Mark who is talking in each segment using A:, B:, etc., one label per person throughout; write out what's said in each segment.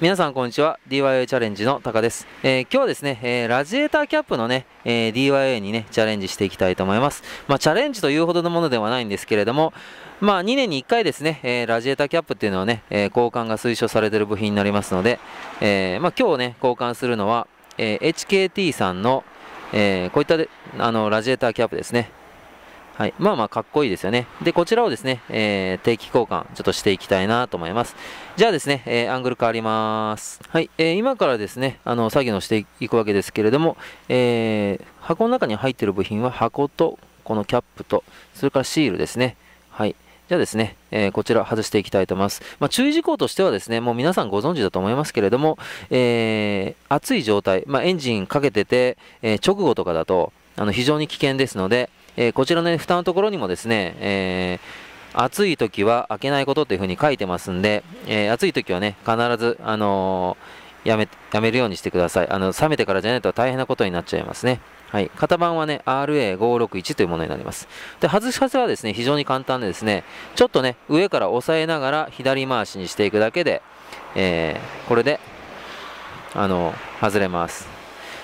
A: 皆さんこんにちは。DIY チャレンジのタカです、えー、今日はですね、えー、ラジエーターキャップのね、えー、DIY にねチャレンジしていきたいと思います。まあチャレンジというほどのものではないんですけれどもまあ2年に1回ですね、えラジエーターキャップっていうのはね、え交換が推奨されている部品になりますので、えまあ今日ね交換するのは、え HKT さんの、えこういったあのラジエーターキャップですね。はい。まあまあかっこいいですよね。で、こちらをですね、えー、定期交換ちょっとしていきたいなと思います。じゃあですね、えー、アングル変わります。はい。えー、今からですね、あの、作業をしていくわけですけれども、え箱の中に入っている部品は箱と、このキャップと、それからシールですね。はい。じゃあですね、えー、こちら外していきたいと思います。まあ、注意事項としてはですね、もう皆さんご存知だと思いますけれども、えー、熱い状態、まあ、エンジンかけてて、えー、直後とかだと、あの非常に危険ですので、えー、こちらの、ね、蓋のところにもですね、えー、暑い時は開けないことというふうに書いてますんで、え、暑い時はね、必ず、あの、やめ、やめるようにしてください。あの、冷めてからじゃないと大変なことになっちゃいますね。はい。型番はね、RA561 というものになります。で、外し方はですね、非常に簡単でですね、ちょっとね、上から押さえながら左回しにしていくだけで、えー、これで、あの、外れます。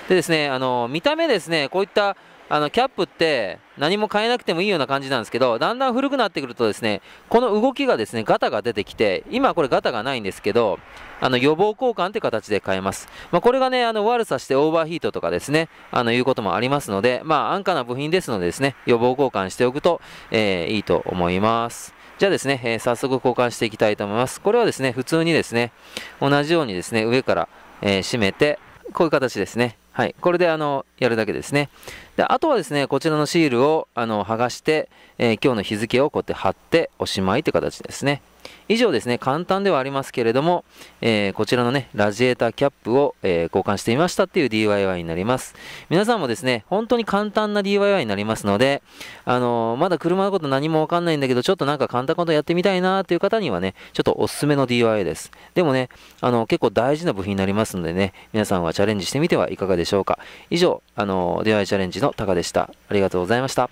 A: でですね、あの、見た目ですね、こういったあのキャップって何も変えなくてもいいような感じなんですけど、だんだん古くなってくるとですね、この動きがですね、ガタが出てきて、今これガタがないんですけど、あの予防交換って形で変えます。まあ、これがね、あの悪さしてオーバーヒートとかですね、あのいうこともありますので、まあ安価な部品ですのでですね、予防交換しておくと、えー、いいと思います。じゃあですね、えー、早速交換していきたいと思います。これはですね、普通にですね、同じようにですね、上から、えー、締めて、こういう形ですね。はい。これであの、やるだけですね。で、あとはですね、こちらのシールをあの剥がして、えー、今日の日付をこうやって貼っておしまいって形ですね。以上ですね、簡単ではありますけれども、えー、こちらのね、ラジエーターキャップを、えー、交換してみましたっていう DIY になります。皆さんもですね、本当に簡単な DIY になりますので、あの、まだ車のこと何もわかんないんだけど、ちょっとなんか簡単なことやってみたいなーっていう方にはね、ちょっとおすすめの DIY です。でもね、あの結構大事な部品になりますのでね、皆さんはチャレンジしてみてはいかがでしょうか。以上、あの DIY チャレンジのタカでした。ありがとうございました。